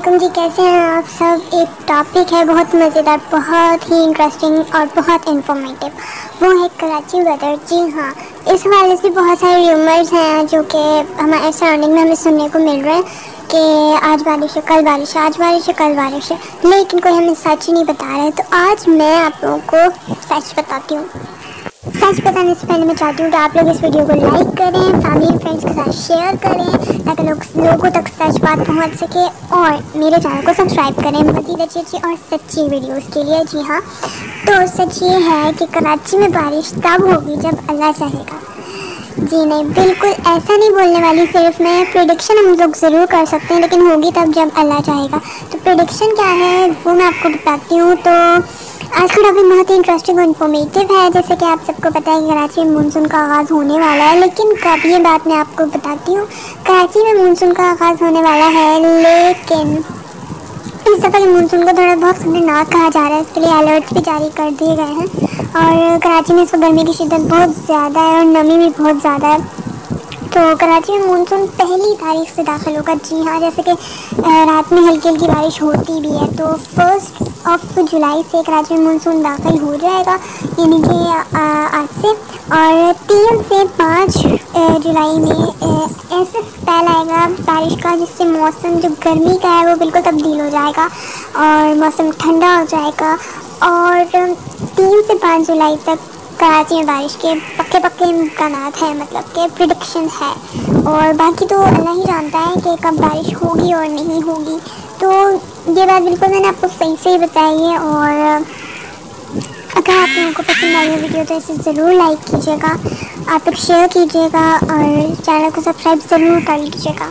वालेकुम जी, कैसे हैं आप सब? एक टॉपिक है बहुत मज़ेदार, बहुत ही इंटरेस्टिंग और बहुत इन्फॉर्मेटिव वो है कराची वेदर जी हाँ इस हवाले से बहुत सारे र्यूमर्स हैं जो कि हमारे सराउंडिंग में हमें सुनने को मिल रहे हैं कि आज बारिश है, कल बारिश है, आज बारिश है, कल बारिश है। लेकिन कोई हमें सच नहीं बता रहा है। तो आज मैं आप लोगों को सच बताती हूँ। सच बताने से पहले मैं चाहती हूँ कि आप लोग इस वीडियो को लाइक करें फैमिली फ्रेंड्स के साथ शेयर करें लोग, लोगों तक सच बात पहुँच सके और मेरे चैनल को सब्सक्राइब करें मजीद अच्छी अच्छी और सच्ची वीडियोस के लिए। जी हाँ तो सच ये है कि कराची में बारिश तब होगी जब अल्लाह चाहेगा। जी नहीं, बिल्कुल ऐसा नहीं बोलने वाली, सिर्फ़ मैं प्रिडिक्शन हम लोग ज़रूर कर सकते हैं, लेकिन होगी तब जब अल्लाह चाहेगा। तो प्रिडिक्शन क्या है, वो मैं आपको बताती हूँ तो आज का टॉपिक बहुत ही इंटरेस्टिंग और इन्फॉर्मेटिव है। जैसे कि आप सबको पता है कराची में मानसून का आगाज़ होने वाला है, लेकिन कब ये बात मैं आपको बताती हूँ। कराची में मानसून का आगाज़ होने वाला है, लेकिन इस दफ़ा मानसून को थोड़ा बहुत खतरनाक कहा जा रहा है। इसके लिए अलर्ट भी जारी कर दिए गए हैं। और कराची में इस गर्मी की शिदत बहुत ज़्यादा है और नमी भी बहुत ज़्यादा है। तो कराची में मानसून पहली तारीख से दाखिल होगा। जी हाँ जैसे कि रात में हल्की हल्की बारिश होती भी है तो फ़र्स्ट ऑफ़ जुलाई से कराची में मानसून दाखिल हो जाएगा। यानी कि आज से। और तीन से पाँच जुलाई में ऐसे स्पेल आएगा बारिश का, जिससे मौसम जो गर्मी का है, वो बिल्कुल तब्दील हो जाएगा और मौसम ठंडा हो जाएगा। और तीन से पाँच जुलाई तक कराची में बारिश के पक्के पक्के इम्कान है मतलब के प्रिडिक्शन है। और बाकी तो अल्लाह ही जानता है कि कब बारिश होगी और नहीं होगी। तो ये बात बिल्कुल मैंने आपको सही से ही बताई है और अगर आप लोगों को पसंद आई वीडियो तो इसे ज़रूर लाइक कीजिएगा। आप लोग शेयर कीजिएगा और चैनल को सब्सक्राइब ज़रूर कर लीजिएगा।